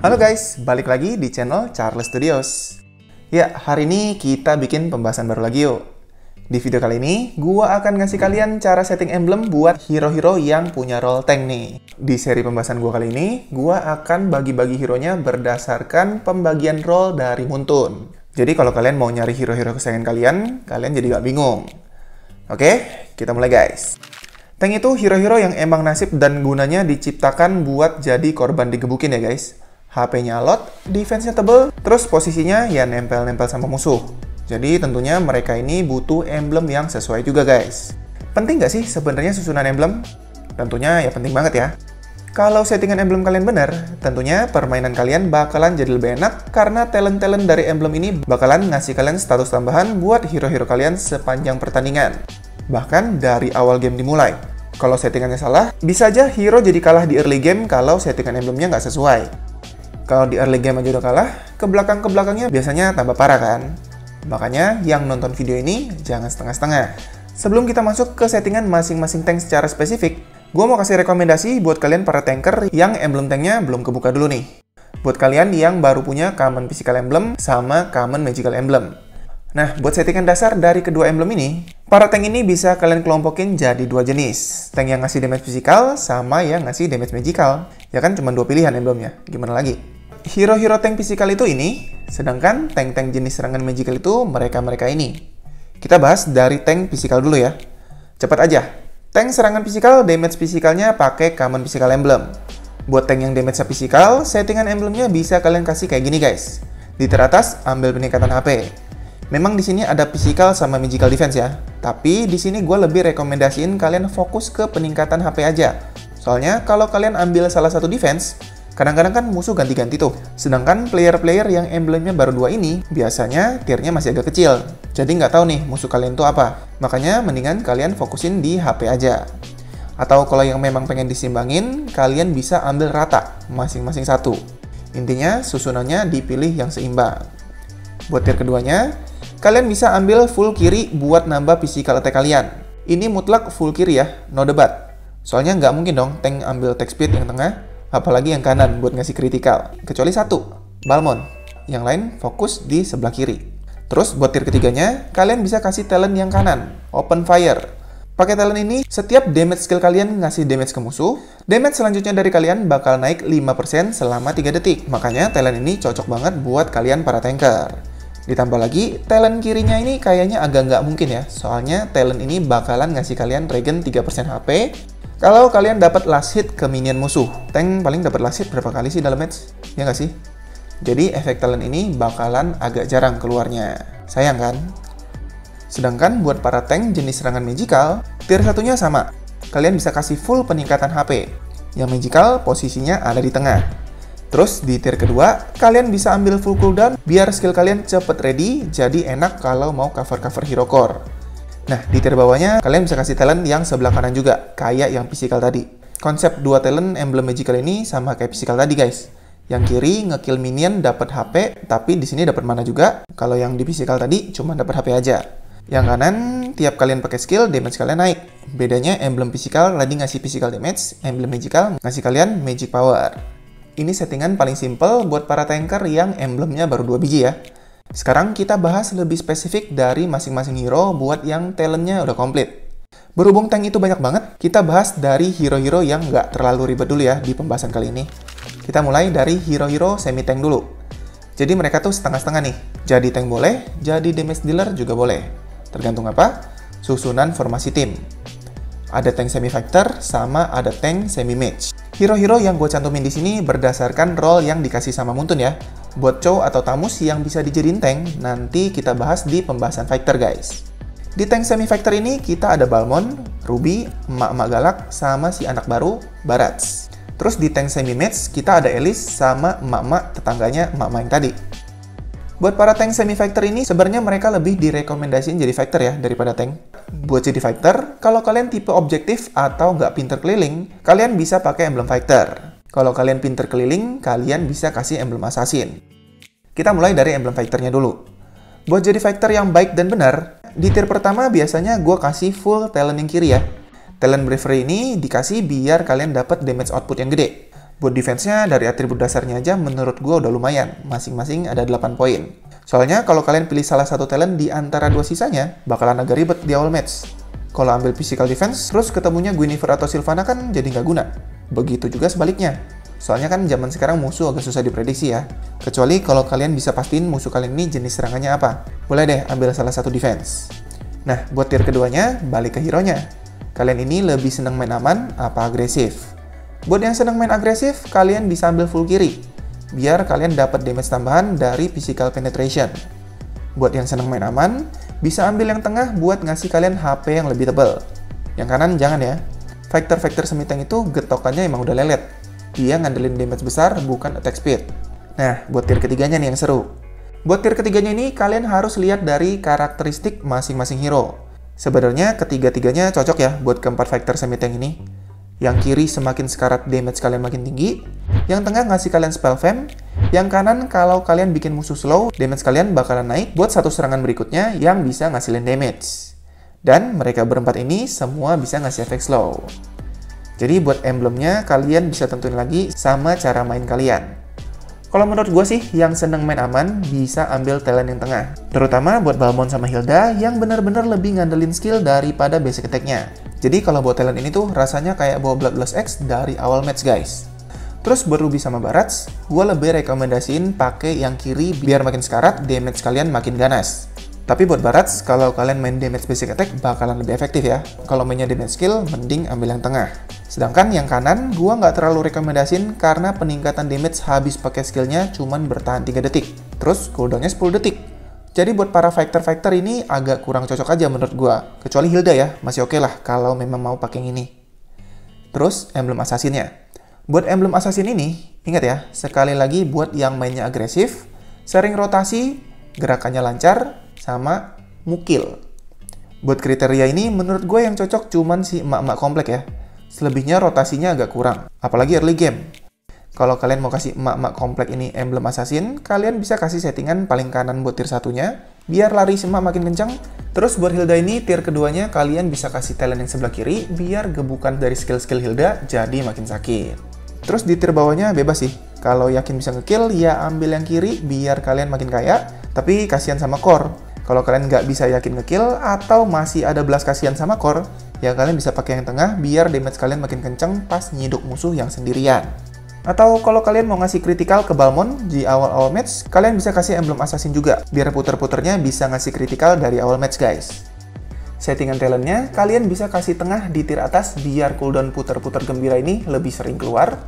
Halo guys, balik lagi di channel Charles Studios. Ya, hari ini kita bikin pembahasan baru lagi yuk. Di video kali ini, gua akan ngasih kalian cara setting emblem buat hero-hero yang punya role tank nih. Di seri pembahasan gua kali ini, gua akan bagi-bagi hero-nya berdasarkan pembagian role dari Muntun. Jadi kalau kalian mau nyari hero-hero kesayangan kalian, kalian jadi gak bingung. Oke, kita mulai guys. Tank itu hero-hero yang emang nasib dan gunanya diciptakan buat jadi korban digebukin ya guys. HP-nya alot, defense-nya tebel, terus posisinya ya nempel-nempel sama musuh. Jadi tentunya mereka ini butuh emblem yang sesuai juga guys. Penting nggak sih sebenarnya susunan emblem? Tentunya ya penting banget ya. Kalau settingan emblem kalian benar, tentunya permainan kalian bakalan jadi lebih enak karena talent-talent dari emblem ini bakalan ngasih kalian status tambahan buat hero-hero kalian sepanjang pertandingan. Bahkan dari awal game dimulai. Kalau settingannya salah, bisa aja hero jadi kalah di early game kalau settingan emblemnya nggak sesuai. Kalau di early game aja udah kalah, ke belakang-ke belakangnya biasanya tambah parah kan? Makanya yang nonton video ini jangan setengah-setengah. Sebelum kita masuk ke settingan masing-masing tank secara spesifik, gue mau kasih rekomendasi buat kalian para tanker yang emblem tanknya belum kebuka dulu nih. Buat kalian yang baru punya common physical emblem sama common magical emblem. Nah, buat settingan dasar dari kedua emblem ini, para tank ini bisa kalian kelompokin jadi dua jenis. Tank yang ngasih damage physical sama yang ngasih damage magical. Ya kan cuma dua pilihan emblemnya, gimana lagi? Hero-hero tank fisikal itu ini, sedangkan tank-tank jenis serangan magical itu mereka-mereka ini. Kita bahas dari tank fisikal dulu ya. Cepat aja. Tank serangan fisikal, damage fisikalnya pakai common physical emblem. Buat tank yang damage fisikal, settingan emblemnya bisa kalian kasih kayak gini guys. Di teratas, ambil peningkatan HP. Memang di sini ada physical sama magical defense ya. Tapi di sini gue lebih rekomendasiin kalian fokus ke peningkatan HP aja. Soalnya kalau kalian ambil salah satu defense, Kadang-kadang kan musuh ganti-ganti tuh. Sedangkan player-player yang emblemnya baru dua ini, biasanya tiernya masih agak kecil. Jadi nggak tahu nih musuh kalian tuh apa. Makanya mendingan kalian fokusin di HP aja. Atau kalau yang memang pengen disimbangin, kalian bisa ambil rata, masing-masing satu. Intinya susunannya dipilih yang seimbang. Buat tier keduanya, kalian bisa ambil full kiri buat nambah physical attack kalian. Ini mutlak full kiri ya, no debat. Soalnya nggak mungkin dong tank ambil attack speed yang tengah, apalagi yang kanan buat ngasih kritikal. Kecuali satu, Balmon. Yang lain fokus di sebelah kiri. Terus buat tier ketiganya, kalian bisa kasih talent yang kanan, Open Fire. Pakai talent ini, setiap damage skill kalian ngasih damage ke musuh, damage selanjutnya dari kalian bakal naik 5% selama 3 detik. Makanya talent ini cocok banget buat kalian para tanker. Ditambah lagi, talent kirinya ini kayaknya agak nggak mungkin ya, soalnya talent ini bakalan ngasih kalian regen 3% HP, kalau kalian dapat last hit ke minion musuh, tank paling dapat last hit berapa kali sih dalam match? Ya nggak sih? Jadi efek talent ini bakalan agak jarang keluarnya. Sayang kan? Sedangkan buat para tank jenis serangan magical, tier satunya sama. Kalian bisa kasih full peningkatan HP. Yang magical posisinya ada di tengah. Terus di tier kedua, kalian bisa ambil full cooldown biar skill kalian cepet ready, jadi enak kalau mau cover-cover hero core. Nah, di tier bawahnya kalian bisa kasih talent yang sebelah kanan juga, kayak yang physical tadi. Konsep dua talent emblem magical ini sama kayak physical tadi, guys. Yang kiri ngekill minion dapat HP, tapi di sini dapat mana juga. Kalau yang di physical tadi cuma dapat HP aja. Yang kanan, tiap kalian pakai skill, damage kalian naik. Bedanya emblem physical tadi ngasih physical damage, emblem magical ngasih kalian magic power. Ini settingan paling simple buat para tanker yang emblemnya baru 2 biji ya. Sekarang kita bahas lebih spesifik dari masing-masing hero buat yang talentnya udah komplit. Berhubung tank itu banyak banget, kita bahas dari hero-hero yang nggak terlalu ribet dulu ya di pembahasan kali ini. Kita mulai dari hero-hero semi-tank dulu. Jadi mereka tuh setengah-setengah nih. Jadi tank boleh, jadi damage dealer juga boleh. Tergantung apa? Susunan formasi tim. Ada tank semi-fighter, sama ada tank semi-mage. Hero-hero yang gue cantumin di sini berdasarkan role yang dikasih sama Muntun ya. Buat cow atau tamus yang bisa dijadiin tank, nanti kita bahas di pembahasan fighter guys. Di tank semi fighter ini kita ada Balmon, Ruby, emak-emak galak, sama si anak baru, Barats. Terus di tank semi match kita ada Elise sama emak-emak tetangganya emak-emak yang tadi. Buat para tank semi fighter ini sebenarnya mereka lebih direkomendasiin jadi fighter ya daripada tank. Buat jadi fighter, kalau kalian tipe objektif atau nggak pinter keliling, kalian bisa pakai emblem fighter. Kalau kalian pinter keliling, kalian bisa kasih emblem assassin. Kita mulai dari emblem fighternya dulu. Buat jadi fighter yang baik dan benar, di tier pertama biasanya gue kasih full talent yang kiri ya. Talent bravery ini dikasih biar kalian dapat damage output yang gede. Buat defense-nya dari atribut dasarnya aja menurut gue udah lumayan, masing-masing ada 8 poin. Soalnya kalau kalian pilih salah satu talent di antara dua sisanya, bakalan agak ribet di awal match. Kalau ambil physical defense, terus ketemunya Guinevere atau Sylvana kan jadi nggak guna. Begitu juga sebaliknya. Soalnya kan zaman sekarang musuh agak susah diprediksi ya. Kecuali kalau kalian bisa pastiin musuh kalian ini jenis serangannya apa. Boleh deh ambil salah satu defense. Nah, buat tier keduanya, balik ke hero-nya. Kalian ini lebih senang main aman apa agresif? Buat yang senang main agresif, kalian bisa ambil full kiri, biar kalian dapat damage tambahan dari physical penetration. Buat yang senang main aman, bisa ambil yang tengah buat ngasih kalian HP yang lebih tebal. Yang kanan jangan ya. Factor-factor semiteng itu getokannya emang udah lelet. Dia ngandelin damage besar, bukan attack speed. Nah, buat tier ketiganya nih yang seru. Buat tier ketiganya ini, kalian harus lihat dari karakteristik masing-masing hero. Sebenarnya ketiga-tiganya cocok ya buat keempat factor semiteng ini. Yang kiri semakin sekarat damage kalian makin tinggi. Yang tengah ngasih kalian spell fam. Yang kanan kalau kalian bikin musuh slow, damage kalian bakalan naik buat satu serangan berikutnya yang bisa ngasilin damage. Dan mereka berempat ini semua bisa ngasih efek slow. Jadi buat emblemnya kalian bisa tentuin lagi sama cara main kalian. Kalau menurut gue sih, yang seneng main aman bisa ambil talent yang tengah. Terutama buat Balmon sama Hilda yang benar-benar lebih ngandelin skill daripada basic attack-nya. Jadi kalau buat talent ini tuh rasanya kayak bawa Bloodlust X dari awal match guys. Terus buat Ruby sama Barats, gue lebih rekomendasiin pakai yang kiri biar makin sekarat, damage kalian makin ganas. Tapi buat Barats, kalau kalian main damage basic attack bakalan lebih efektif ya. Kalau mainnya damage skill, mending ambil yang tengah. Sedangkan yang kanan, gue nggak terlalu rekomendasiin karena peningkatan damage habis pakai skillnya cuman bertahan 3 detik. Terus cooldownnya 10 detik. Jadi buat para fighter-fighter ini agak kurang cocok aja menurut gua. Kecuali Hilda ya, masih oke okay lah kalau memang mau pakai ini. Terus emblem assassinnya. Buat emblem assassin ini, ingat ya, sekali lagi buat yang mainnya agresif, sering rotasi, gerakannya lancar, sama mukil. Buat kriteria ini menurut gue yang cocok cuman si emak-emak komplek ya. Selebihnya rotasinya agak kurang, apalagi early game. Kalau kalian mau kasih emak-emak komplek ini emblem assassin, kalian bisa kasih settingan paling kanan buat tier satunya, biar lari semak makin kencang. Terus buat Hilda ini, tier keduanya kalian bisa kasih talent yang sebelah kiri, biar gebukan dari skill-skill Hilda jadi makin sakit. Terus di tier bawahnya bebas sih. Kalau yakin bisa ngekill, ya ambil yang kiri biar kalian makin kaya, tapi kasihan sama core. Kalau kalian nggak bisa yakin ngekill, atau masih ada belas kasihan sama core, ya kalian bisa pakai yang tengah biar damage kalian makin kenceng pas nyiduk musuh yang sendirian. Atau kalau kalian mau ngasih kritikal ke Balmon di awal-awal match, kalian bisa kasih emblem assassin juga, biar puter-puternya bisa ngasih kritikal dari awal match guys. Settingan talentnya, kalian bisa kasih tengah di tier atas biar cooldown puter-puter gembira ini lebih sering keluar.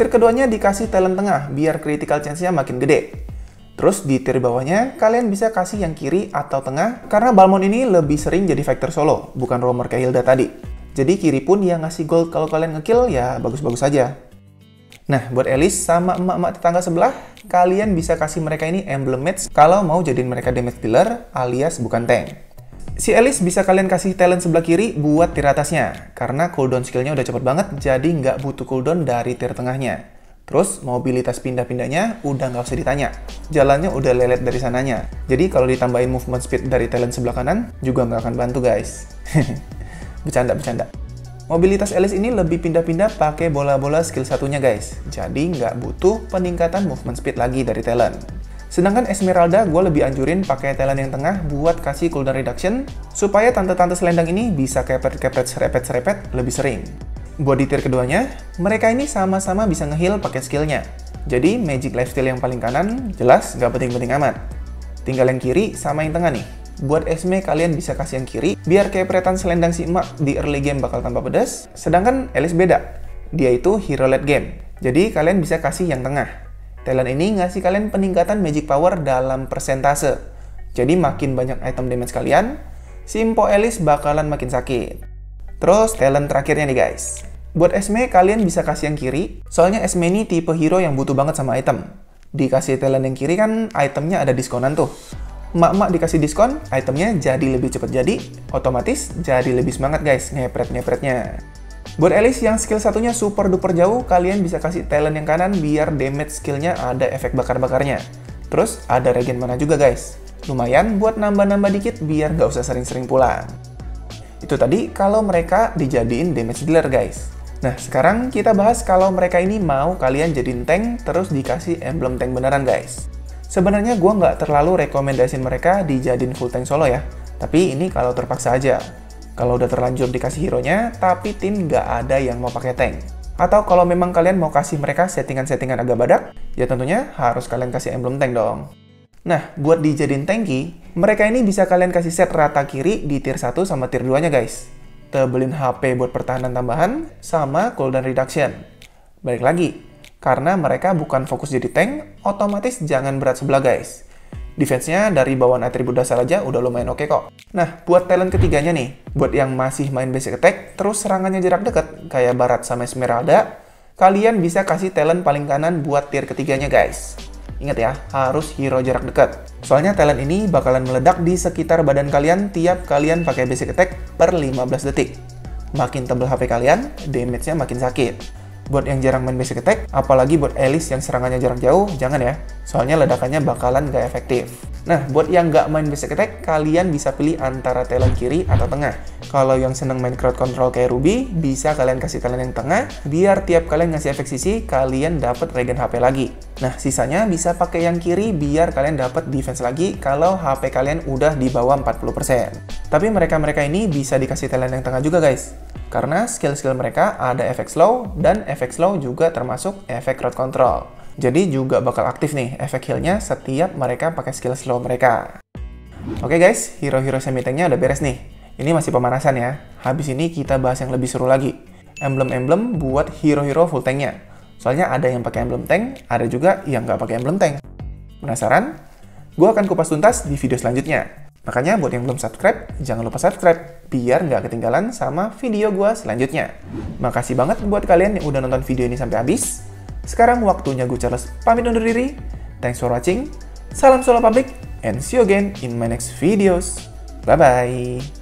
Tier keduanya dikasih talent tengah biar critical chance-nya makin gede. Terus di tier bawahnya, kalian bisa kasih yang kiri atau tengah, karena Balmon ini lebih sering jadi factor solo, bukan roamer kayak Hilda tadi. Jadi kiri pun yang ngasih gold kalau kalian ngekill, ya bagus-bagus aja. Nah, buat Elis sama emak-emak tetangga sebelah, kalian bisa kasih mereka ini emblem match kalau mau jadiin mereka damage dealer alias bukan tank. Si Elis bisa kalian kasih talent sebelah kiri buat tier atasnya, karena cooldown skillnya udah cepet banget, jadi nggak butuh cooldown dari tier tengahnya. Terus mobilitas pindah-pindahnya udah nggak usah ditanya. Jalannya udah lelet dari sananya. Jadi kalau ditambahin movement speed dari talent sebelah kanan, juga nggak akan bantu guys. Bercanda-bercanda. Mobilitas Alice ini lebih pindah-pindah pakai bola-bola skill satunya guys, jadi nggak butuh peningkatan movement speed lagi dari talent. Sedangkan Esmeralda gue lebih anjurin pakai talent yang tengah buat kasih cooldown reduction, supaya tante-tante selendang ini bisa kepret-kepret serepet-serepet lebih sering. Buat di tier keduanya, mereka ini sama-sama bisa ngeheal pakai skillnya. Jadi magic lifesteal yang paling kanan jelas nggak penting-penting amat. Tinggal yang kiri sama yang tengah nih, Buat Esme kalian bisa kasih yang kiri, biar kayak kepretan selendang si emak di early game bakal tanpa pedas. Sedangkan Alice beda, dia itu hero late game. Jadi kalian bisa kasih yang tengah. Talent ini ngasih kalian peningkatan magic power dalam persentase. Jadi makin banyak item damage kalian, si Impo Alice bakalan makin sakit. Terus talent terakhirnya nih guys. Buat Esme kalian bisa kasih yang kiri, soalnya Esme ini tipe hero yang butuh banget sama item. Dikasih talent yang kiri kan itemnya ada diskonan tuh emak-emak dikasih diskon, itemnya jadi lebih cepat jadi, otomatis jadi lebih semangat guys ngepret-ngepretnya. Buat Alice yang skill satunya super duper jauh, kalian bisa kasih talent yang kanan biar damage skillnya ada efek bakar-bakarnya. Terus ada regen mana juga guys. Lumayan buat nambah-nambah dikit biar nggak usah sering-sering pulang. Itu tadi kalau mereka dijadiin damage dealer guys. Nah, sekarang kita bahas kalau mereka ini mau kalian jadiin tank terus dikasih emblem tank beneran guys. Sebenarnya gue nggak terlalu rekomendasiin mereka dijadiin full tank solo ya. Tapi ini kalau terpaksa aja. Kalau udah terlanjur dikasih hero-nya, tapi tim nggak ada yang mau pakai tank. Atau kalau memang kalian mau kasih mereka settingan-settingan agak badak, ya tentunya harus kalian kasih emblem tank dong. Nah, buat dijadiin tanky, mereka ini bisa kalian kasih set rata kiri di tier 1 sama tier 2-nya guys tebelin HP buat pertahanan tambahan, sama cooldown reduction. Balik lagi, karena mereka bukan fokus jadi tank, otomatis jangan berat sebelah guys. Defense-nya dari bawaan atribut dasar aja udah lumayan oke okay kok. Nah, buat talent ketiganya nih, buat yang masih main basic attack, terus serangannya jarak dekat, kayak Barat sama Esmeralda, kalian bisa kasih talent paling kanan buat tier ketiganya guys. Ingat ya, harus hero jarak dekat. Soalnya talent ini bakalan meledak di sekitar badan kalian tiap kalian pakai basic attack per 15 detik. Makin tebel HP kalian, damage-nya makin sakit. Buat yang jarang main basic attack, apalagi buat Alice yang serangannya jarak jauh, jangan ya. Soalnya ledakannya bakalan gak efektif. Nah, buat yang nggak main basic attack, kalian bisa pilih antara talent kiri atau tengah. Kalau yang seneng main crowd control kayak Ruby, bisa kalian kasih talent yang tengah, biar tiap kalian ngasih efek sisi, kalian dapat regen HP lagi. Nah, sisanya bisa pakai yang kiri biar kalian dapat defense lagi kalau HP kalian udah di bawah 40%. Tapi mereka-mereka ini bisa dikasih talent yang tengah juga guys. Karena skill-skill mereka ada efek slow, dan efek slow juga termasuk efek crowd control. Jadi juga bakal aktif nih efek healnya setiap mereka pakai skill slow mereka. Oke okay guys, hero-hero semi tanknya udah beres nih. Ini masih pemanasan ya. Habis ini kita bahas yang lebih seru lagi. Emblem-emblem buat hero-hero full tanknya. Soalnya ada yang pakai emblem tank, ada juga yang nggak pakai emblem tank. Penasaran? Gue akan kupas tuntas di video selanjutnya. Makanya buat yang belum subscribe, jangan lupa subscribe biar nggak ketinggalan sama video gue selanjutnya. Makasih banget buat kalian yang udah nonton video ini sampai habis. Sekarang waktunya gue Charles pamit undur diri. Thanks for watching. Salam solo public and see you again in my next videos. Bye-bye.